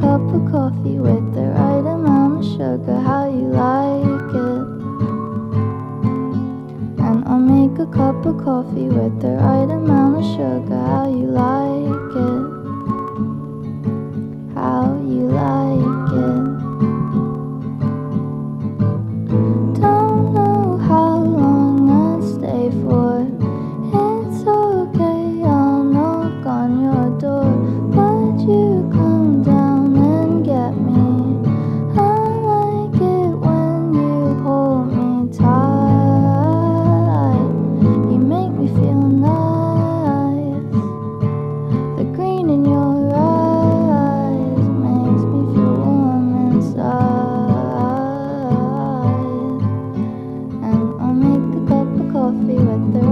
cup of coffee with the right amount of sugar, how you like it. And I'll make a cup of coffee with the right amount of sugar, how you like happy with the